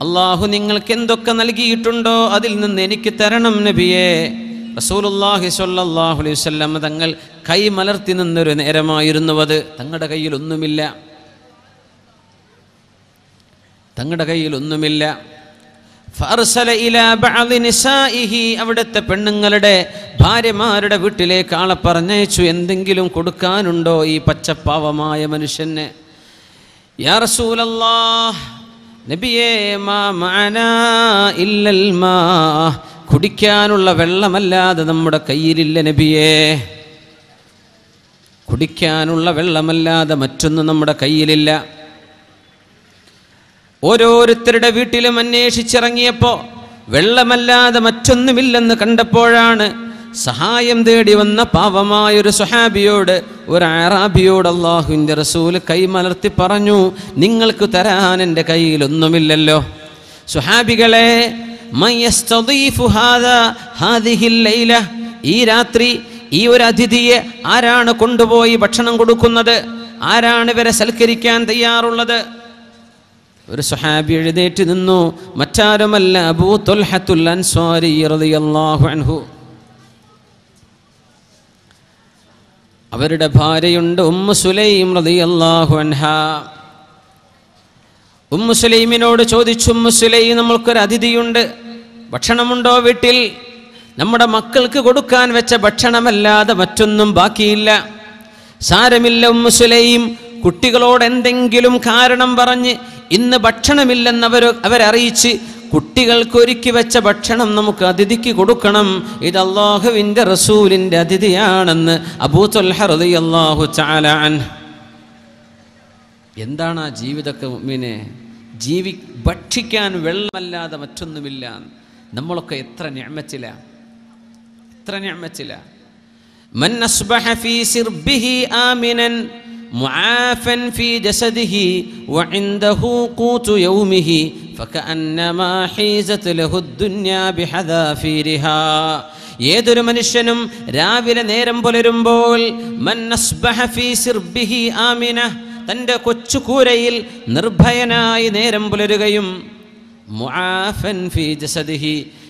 അള്ളാഹു നിങ്ങൾക്ക് എന്തൊക്കെ നൽകിയിട്ടുണ്ടോ അതിൽ നിന്ന് എനിക്ക് തരണം നബിയേ. റസൂലുള്ളാഹി സ്വല്ലല്ലാഹു അലൈഹി വസല്ലം തങ്ങൾ കൈ മലർത്തി നിന്നൊരു നേരമായിരുന്നു അത്. തങ്ങളുടെ കയ്യിൽ ഒന്നുമില്ല. തങ്ങളുടെ കയ്യിൽ ഒന്നുമില്ല. അവിടുത്തെ പെണ്ണുങ്ങളുടെ ഭാര്യമാരുടെ വീട്ടിലേക്ക് ആളെ പറഞ്ഞയച്ചു. എന്തെങ്കിലും കൊടുക്കാനുണ്ടോ ഈ പച്ചപ്പാവമായ മനുഷ്യന്? യാ റസൂലല്ലാഹ് നബിയേ മാ ഇല്ലൽ മാ കുടിക്കാനുള്ള വെള്ളമല്ലാതെ നമ്മുടെ കയ്യിലില്ല നബിയേ. കുടിക്കാനുള്ള വെള്ളമല്ലാതെ മറ്റൊന്നും നമ്മുടെ കയ്യിലില്ല. ഓരോരുത്തരുടെ വീട്ടിലും അന്വേഷിച്ചിറങ്ങിയപ്പോൾ വെള്ളമല്ലാതെ മറ്റൊന്നുമില്ലെന്ന് കണ്ടപ്പോഴാണ് സഹായം തേടി വന്ന പാവമായൊരു സുഹാബിയോട് ഒരു അറാബിയോട് അള്ളാഹുവിന്റെ റസൂൽ കൈമലർത്തി പറഞ്ഞു നിങ്ങൾക്ക് തരാൻ എന്റെ കയ്യിലൊന്നുമില്ലല്ലോ. സുഹാബികളെ. ഈ രാത്രി ഈ ഒരു അതിഥിയെ ആരാണ് കൊണ്ടുപോയി ഭക്ഷണം കൊടുക്കുന്നത്? ആരാണ് ഇവരെ സൽക്കരിക്കാൻ തയ്യാറുള്ളത്? ഒരു സുഹാബി എഴുന്നേറ്റ് നിന്നു. മറ്റാരുമല്ല അബൂ തുൽഹത്തുൽ അൻസ്വാരി അൻഹു. അവരുടെ ഭാര്യയുണ്ട് ഉമ്മു സുലൈം റളിയല്ലാഹു അൻഹ. ഉമ്മു സുലൈമിനോട് ചോദിച്ചു ഉമ്മു സുലൈം നമ്മൾക്കൊരു അതിഥിയുണ്ട്. ഭക്ഷണമുണ്ടോ വീട്ടിൽ? നമ്മുടെ മക്കൾക്ക് കൊടുക്കാൻ വെച്ച ഭക്ഷണമല്ലാതെ മറ്റൊന്നും ബാക്കിയില്ല. സാരമില്ല ഉമ്മു സുലൈം. കുട്ടികളോട് എന്തെങ്കിലും കാരണം പറഞ്ഞ് ഇന്ന് ഭക്ഷണമില്ലെന്ന് അവരറിയിച്ച് കുട്ടികൾക്ക് ഒരുക്കി വെച്ച ഭക്ഷണം നമുക്ക് അതിഥിക്ക് കൊടുക്കണം ഇത് അള്ളാഹുവിൻ്റെ റസൂലിൻ്റെ അതിഥിയാണെന്ന് അബൂത്തുൽഹി അള്ളാഹു ചാലാൻ എന്താണ് ആ ജീവിതമൊക്കെ മുമ്പിനെ ജീവി ഭക്ഷിക്കാൻ വെള്ളമല്ലാതെ മറ്റൊന്നുമില്ല നമ്മളൊക്കെ എത്ര ഞാമച്ചില എത്ര ഞാമച്ചില من أصبح في سربه آمنا معافا في جسده وعنده قوت يومه ഏതൊരു മനുഷ്യനും രാവിലെ നേരം പുലരുമ്പോൾ ആമിന തന്റെ കൊച്ചുകൂരയിൽ നിർഭയനായി നേരം പുലരുകയും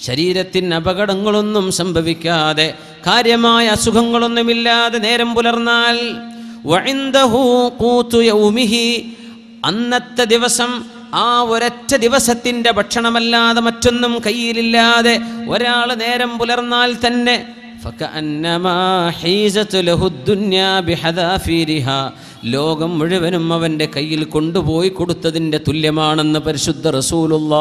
ശരീരത്തിന് അപകടങ്ങളൊന്നും സംഭവിക്കാതെ കാര്യമായ അസുഖങ്ങളൊന്നുമില്ലാതെ നേരം പുലർന്നാൽ അന്നത്തെ ദിവസം ആ ഒരൊറ്റ ദിവസത്തിന്റെ ഭക്ഷണമല്ലാതെ മറ്റൊന്നും കയ്യിലില്ലാതെ ഒരാൾ നേരം പുലർന്നാൽ തന്നെ ലോകം മുഴുവനും അവന്റെ കയ്യിൽ കൊണ്ടുപോയി കൊടുത്തതിന്റെ തുല്യമാണെന്ന് പരിശുദ്ധ റസൂലുള്ള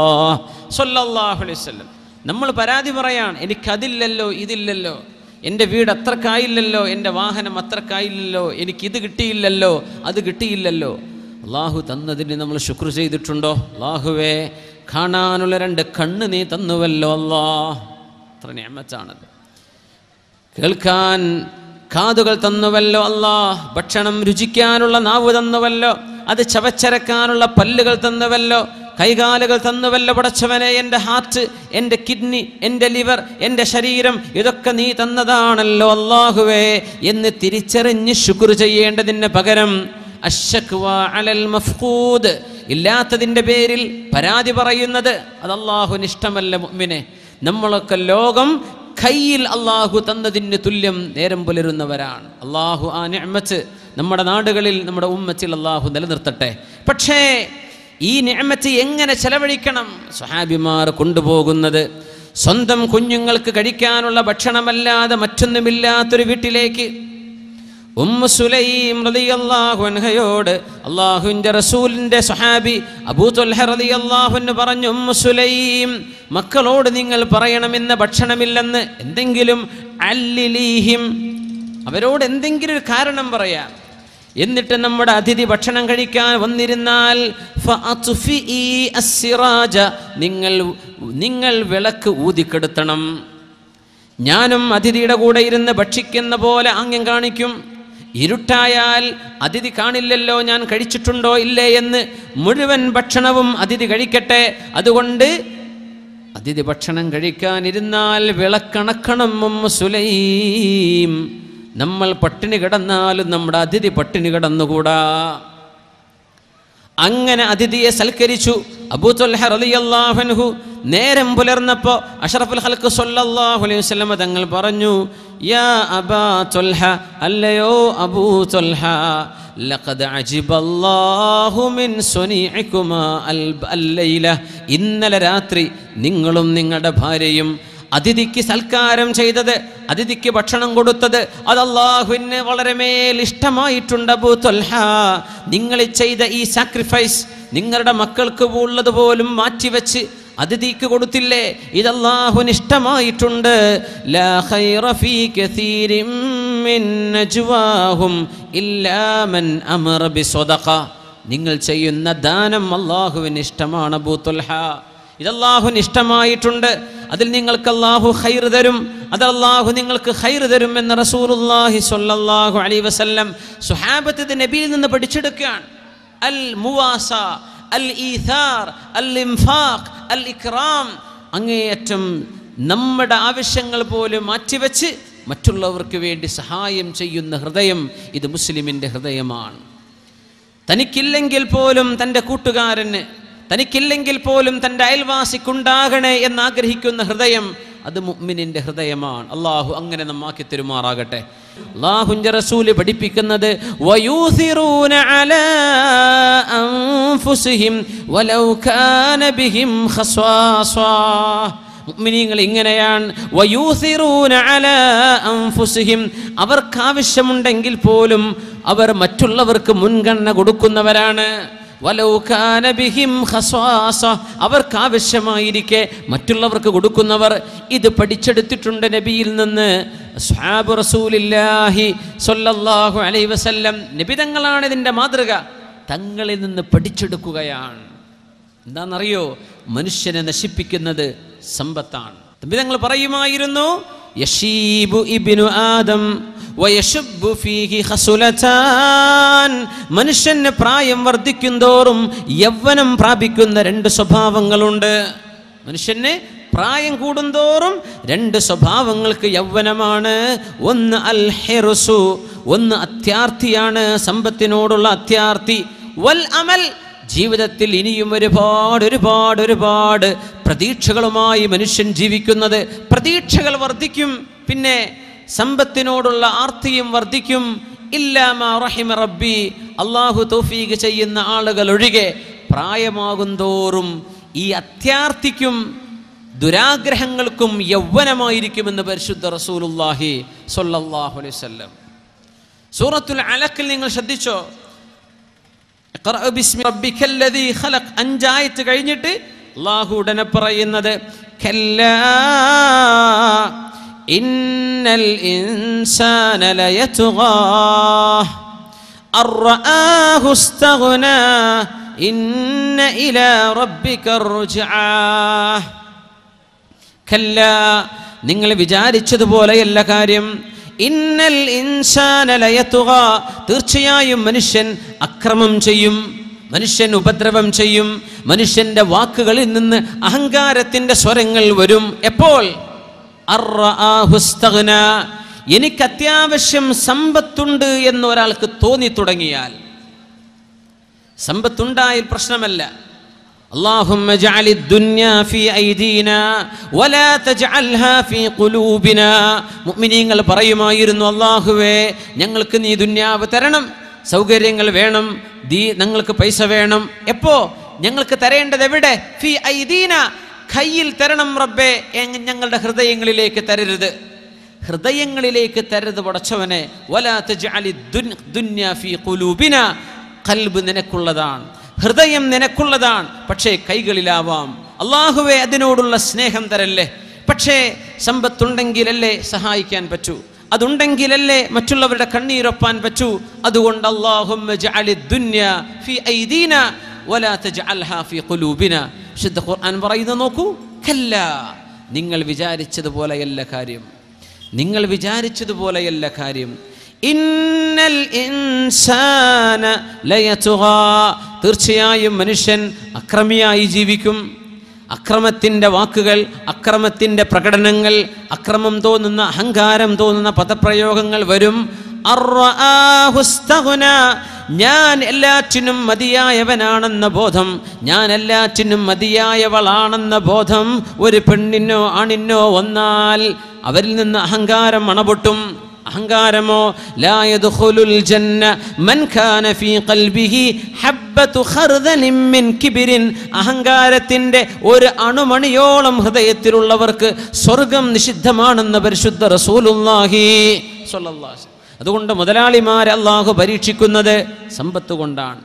നമ്മൾ പരാതി പറയാണ് എനിക്കതില്ലല്ലോ ഇതില്ലല്ലോ. എന്റെ വീട് അത്രക്കായില്ലല്ലോ എന്റെ വാഹനം അത്രക്കായില്ലല്ലോ. എനിക്കിത് കിട്ടിയില്ലല്ലോ അത് കിട്ടിയില്ലല്ലോ. അള്ളാഹു തന്നതിന് നമ്മൾ ശുക്ർ ചെയ്തിട്ടുണ്ടോ? അള്ളാഹുവേ കാണാനുള്ള രണ്ട് കണ്ണ് നീ തന്നുവല്ലോ അല്ലാ. അത്ര ഞാമച്ചാണത് കേൾക്കാൻ കാതുകൾ തന്നുവല്ലോ അല്ലാ. ഭക്ഷണം രുചിക്കാനുള്ള നാവ് തന്നുവല്ലോ. അത് ചവച്ചരക്കാനുള്ള പല്ലുകൾ തന്നുവല്ലോ. കൈകാലുകൾ തന്നുവല്ലോ പടച്ചവനെ. എന്റെ ഹാർട്ട് എന്റെ കിഡ്നി എന്റെ ലിവർ എന്റെ ശരീരം ഇതൊക്കെ നീ തന്നതാണല്ലോ അള്ളാഹുവേ എന്ന് തിരിച്ചറിഞ്ഞ് ശുക്ർ ചെയ്യേണ്ടതിന് പകരം അലൽ ഇല്ലാത്തതിന്റെ പേരിൽ പരാതി പറയുന്നത് അത് അള്ളാഹുവിന് ഇഷ്ടമല്ല മുഅ്മിനെ. നമ്മളൊക്കെ ലോകം കയ്യിൽ അള്ളാഹു തന്നതിന് തുല്യം നേരം പുലരുന്നവരാണ്. അള്ളാഹു ആ നിഅമത്ത് നമ്മുടെ നാടുകളിൽ നമ്മുടെ ഉമ്മച്ചിൽ അള്ളാഹു നിലനിർത്തട്ടെ. പക്ഷേ ഈ നിഅമത്ത് എങ്ങനെ ചെലവഴിക്കണം? സ്വഹാബിമാർ കൊണ്ടുപോകുന്നത് സ്വന്തം കുഞ്ഞുങ്ങൾക്ക് കഴിക്കാനുള്ള ഭക്ഷണമല്ലാതെ മറ്റൊന്നുമില്ലാത്തൊരു വീട്ടിലേക്ക് ഉമ്മു സുലൈം റളിയല്ലാഹു അൻഹയോട് അള്ളാഹുവിന്റെ റസൂലിന്റെ സ്വഹാബി അബൂ തൊൽഹ റളിയല്ലാഹുവിന് പറഞ്ഞു ഉമ്മു സുലൈം മക്കളോട് നിങ്ങൾ പറയണമെന്ന് ഭക്ഷണമില്ലെന്ന് എന്തെങ്കിലും അല്ലിലീഹിം അവരോട് എന്തെങ്കിലും ഒരു കാരണം പറയാം. എന്നിട്ട് നമ്മുടെ അതിഥി ഭക്ഷണം കഴിക്കാൻ വന്നിരുന്നാൽ നിങ്ങൾ നിങ്ങൾ വിളക്ക് ഊതിക്കെടുത്തണം. ഞാനും അതിഥിയുടെ കൂടെ ഇരുന്ന് ഭക്ഷിക്കുന്ന പോലെ ആംഗ്യം കാണിക്കും. ഇരുട്ടായാൽ അതിഥി കാണില്ലല്ലോ ഞാൻ കഴിച്ചിട്ടുണ്ടോ ഇല്ലേ എന്ന് മുഴുവൻ ഭക്ഷണവും അതിഥി കഴിക്കട്ടെ. അതുകൊണ്ട് അതിഥി ഭക്ഷണം കഴിക്കാനിരുന്നാൽ വിളക്കണക്കണം സുലൈം. നമ്മൾ പട്ടിണി കിടന്നാലും നമ്മുടെ അതിഥി പട്ടിണി കിടന്നുകൂടാ. അങ്ങനെ അതിഥിയെ സൽക്കരിച്ചു. അബൂ തൊൽഹ അൻഹു നേരം പുലർന്നപ്പോ അഷറഫുൽ ഹൽക്ക് സൊല്ലാഹു അലൈഹി വസല്ലം തങ്ങൾ പറഞ്ഞു യാ അബാ അല്ലയോ അബൂ തൊൽഹ ലഖദ് അജിബല്ലാഹു മിൻ من അൽ- അല്ലൈല ഇന്നലെ രാത്രി നിങ്ങളും നിങ്ങളുടെ ഭാര്യയും അതിഥിക്ക് സൽക്കാരം ചെയ്തത് അതിഥിക്ക് ഭക്ഷണം കൊടുത്തത്. അത് അള്ളാഹുവിന് വളരെ മേൽ ഇഷ്ടമായിട്ടുണ്ട് അബൂ തൊൽഹ. നിങ്ങൾ ചെയ്ത ഈ സാക്രിഫൈസ് നിങ്ങളുടെ മക്കൾക്ക് ഉള്ളത് പോലും മാറ്റിവെച്ച് അതിഥിക്ക് കൊടുത്തില്ലേ? ഇത് ഇഷ്ടമായിട്ടുണ്ട്. ലാ ഫീ മിൻ നജ്വാഹും ഇല്ലാ മൻ അമറ നിങ്ങൾ ചെയ്യുന്ന ദാനം അള്ളാഹുവിന് ഇഷ്ടമാണ് അബൂ ഇത് ഇഷ്ടമായിട്ടുണ്ട്. അതിൽ നിങ്ങൾക്ക് അള്ളാഹു ഹൈർ തരും. അത് അള്ളാഹു നിങ്ങൾക്ക് ഹൈർ തരും എന്ന് റസൂലുള്ളാഹി സ്വല്ലല്ലാഹു അലൈഹി വസല്ലം സുഹാബത്ത് നബിയിൽ നിന്ന് പഠിച്ചെടുക്കുകയാണ്. അൽ മുവാസ അൽ ഈഥാർ അൽ ഇംഫാഖ് അൽ ഇക്രാം. അങ്ങേയറ്റം നമ്മുടെ ആവശ്യങ്ങൾ പോലും മാറ്റിവെച്ച് മറ്റുള്ളവർക്ക് വേണ്ടി സഹായം ചെയ്യുന്ന ഹൃദയം ഇത് മുസ്ലിമിന്റെ ഹൃദയമാണ്. തനിക്കില്ലെങ്കിൽ പോലും തന്റെ കൂട്ടുകാരന് തനിക്കില്ലെങ്കിൽ പോലും തന്റെ അയൽവാസിക്കുണ്ടാകണേ എന്നാഗ്രഹിക്കുന്ന ഹൃദയം അത് മുഅ്മിനിന്റെ ഹൃദയമാണ്. അള്ളാഹു അങ്ങനെ നമ്മാക്കി തെരുമാറാകട്ടെ. അള്ളാഹുന്റെ റസൂൽ പഠിപ്പിക്കുന്നത് മുഅ്മിനീങ്ങൾ ഇങ്ങനെയാണ്. അവർക്കാവശ്യമുണ്ടെങ്കിൽ പോലും അവർ മറ്റുള്ളവർക്ക് മുൻഗണന കൊടുക്കുന്നവരാണ്. അവർക്ക് ആവശ്യമായിരിക്കെ മറ്റുള്ളവർക്ക് കൊടുക്കുന്നവർ ഇത് പഠിച്ചെടുത്തിട്ടുണ്ട് നബിയിൽ നിന്ന്. സ്വല്ലല്ലാഹു അലൈഹി വസല്ലം. നബി തങ്ങളാണ് ഇതിന്റെ മാതൃക. തങ്ങളിൽ നിന്ന് പഠിച്ചെടുക്കുകയാണ്. എന്താണെന്നറിയോ? മനുഷ്യനെ നശിപ്പിക്കുന്നത് സമ്പത്താണ്. നബിതങ്ങൾ പറയുമായിരുന്നു ഇബ്നു ആദം ഫീഹി മനുഷ്യന് പ്രായം വർദ്ധിക്കുന്തോറും യൗവനം പ്രാപിക്കുന്ന രണ്ട് സ്വഭാവങ്ങളുണ്ട്. മനുഷ്യന് പ്രായം കൂടുന്തോറും രണ്ട് സ്വഭാവങ്ങൾക്ക് യൗവനമാണ്. ഒന്ന് അൽ ഹെറുസു ഒന്ന് അത്യാർത്ഥിയാണ് സമ്പത്തിനോടുള്ള അത്യാർത്ഥി. വൽ അമൽ ജീവിതത്തിൽ ഇനിയും ഒരുപാട് ഒരുപാട് ഒരുപാട് പ്രതീക്ഷകളുമായി മനുഷ്യൻ ജീവിക്കുന്നത്. പ്രതീക്ഷകൾ വർദ്ധിക്കും പിന്നെ സമ്പത്തിനോടുള്ള ആർത്തിയും വർദ്ധിക്കും. ഇല്ലാമ റഹിമ റബ്ബി അള്ളാഹു തൗഫീഖ് ചെയ്യുന്ന ആളുകൾ ഒഴികെ പ്രായമാകും തോറും ഈ അത്യാർത്ഥിക്കും ദുരാഗ്രഹങ്ങൾക്കും യൗവനമായിരിക്കുമെന്ന് പരിശുദ്ധ റസൂലുല്ലാഹി വസല്ലം. സൂറത്തുൽ അലക്കിൽ നിങ്ങൾ ശ്രദ്ധിച്ചോ? അഞ്ചായത്ത് കഴിഞ്ഞിട്ട് അള്ളാഹു ഉടനെ പറയുന്നത് നിങ്ങൾ വിചാരിച്ചതുപോലെയല്ല കാര്യം. ഇന്നൽ ഇൻസാന ലയത്തുക തീർച്ചയായും മനുഷ്യൻ അക്രമം ചെയ്യും മനുഷ്യൻ ഉപദ്രവം ചെയ്യും മനുഷ്യന്റെ വാക്കുകളിൽ നിന്ന് അഹങ്കാരത്തിന്റെ സ്വരങ്ങൾ വരും. എപ്പോൾ. എനിക്ക് അത്യാവശ്യം സമ്പത്തുണ്ട് എന്നൊരാൾക്ക് തോന്നി തുടങ്ങിയാൽ സമ്പത്തുണ്ടായി പ്രശ്നമല്ല. اللهم اجعل الدنيا في أيدينا ولا تجعلها في قلوبنا മുഅ്മിനീങ്ങൾ പറയുമായിരുന്നു അള്ളാഹുവേ ഞങ്ങൾക്ക് നീ ദുന്യാവ് തരണം സൗകര്യങ്ങൾ വേണം ദീ ഞങ്ങൾക്ക് പൈസ വേണം എപ്പോ ഞങ്ങൾക്ക് തരേണ്ടത് എവിടെ ഫി ഐദീന കയ്യിൽ തരണം റബ്ബേ എങ് ഞങ്ങളുടെ ഹൃദയങ്ങളിലേക്ക് തരരുത് ഹൃദയങ്ങളിലേക്ക് തരരുത് പടച്ചവനെ വലാ തജ്അലി ദുൻ- ദുന്യ ഫീ ഖുലൂബിന കൽബ് നിനക്കുള്ളതാണ് ഹൃദയം നിനക്കുള്ളതാണ്. പക്ഷേ കൈകളിലാവാം. അള്ളാഹുവെ അതിനോടുള്ള സ്നേഹം തരല്ലേ? പക്ഷേ സമ്പത്തുണ്ടെങ്കിലല്ലേ സഹായിക്കാൻ പറ്റൂ? അതുണ്ടെങ്കിലല്ലേ മറ്റുള്ളവരുടെ കണ്ണീരൊപ്പാൻ പറ്റൂ? അതുകൊണ്ട് വിശുദ്ധ ഖുർആൻ നോക്കൂ. കല്ല. നിങ്ങൾ വിചാരിച്ചതുപോലെയല്ല കാര്യം. നിങ്ങൾ വിചാരിച്ചതുപോലെയല്ല കാര്യം. ഇന്നൽ ഇൻസാന ലയതുഗ. തീർച്ചയായും മനുഷ്യൻ അക്രമിയായി ജീവിക്കും. അക്രമത്തിന്റെ വാക്കുകൾ അക്രമത്തിന്റെ പ്രകടനങ്ങൾ അക്രമം തോന്നുന്ന അഹങ്കാരം തോന്നുന്ന പദപ്രയോഗങ്ങൾ വരും. ഞാൻ എല്ലാറ്റിനും മതിയായവനാണെന്ന ബോധം. ഞാൻ എല്ലാറ്റിനും മതിയായവളാണെന്ന ബോധം. ഒരു പെണ്ണിനോ ആണിനോ വന്നാൽ അവരിൽ നിന്ന് അഹങ്കാരം മണപൊട്ടും അഹങ്കാരമോ? അഹങ്കാരത്തിന്റെ ഒരു അണുമണിയോളം ഹൃദയത്തിലുള്ളവർക്ക് സ്വർഗം നിഷിദ്ധമാണെന്ന് പരിശുദ്ധ റസൂലുല്ലാഹി അതുകൊണ്ട് മുതലാളിമാരെ അള്ളാഹു പരീക്ഷിക്കുന്നത് സമ്പത്ത് കൊണ്ടാണ്.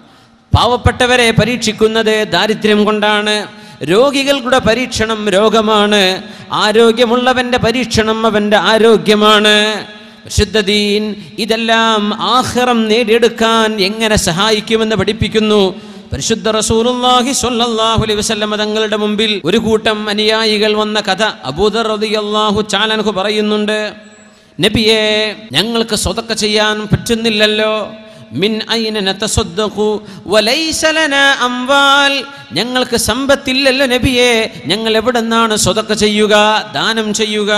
പാവപ്പെട്ടവരെ പരീക്ഷിക്കുന്നത് ദാരിദ്ര്യം കൊണ്ടാണ്. രോഗികളുടെ പരീക്ഷണം രോഗമാണ്. ആരോഗ്യമുള്ളവന്റെ പരീക്ഷണം അവന്റെ ആരോഗ്യമാണ്. വിശുദ്ധ ദീൻ ഇതെല്ലാം ആഹ്റം നേടിയെടുക്കാൻ എങ്ങനെ സഹായിക്കുമെന്ന് പഠിപ്പിക്കുന്നു. പരിശുദ്ധ റസൂലുള്ളാഹി സ്വല്ലല്ലാഹു അലൈഹി വസല്ലം തങ്ങളുടെ മുമ്പിൽ ഒരു കൂട്ടം അനുയായികൾ വന്ന കഥ അബൂദർ റളിയല്ലാഹു ചാലൻഹു പറയുന്നുണ്ട്. നബിയെ ഞങ്ങൾക്ക് സ്വതക്ക ചെയ്യാൻ പറ്റുന്നില്ലല്ലോ. മിൻ അംവാൽ. ഞങ്ങൾക്ക് സമ്പത്തില്ലല്ലോ നബിയെ ഞങ്ങൾ എവിടെ നിന്നാണ് സ്വതക്ക ചെയ്യുക ദാനം ചെയ്യുക?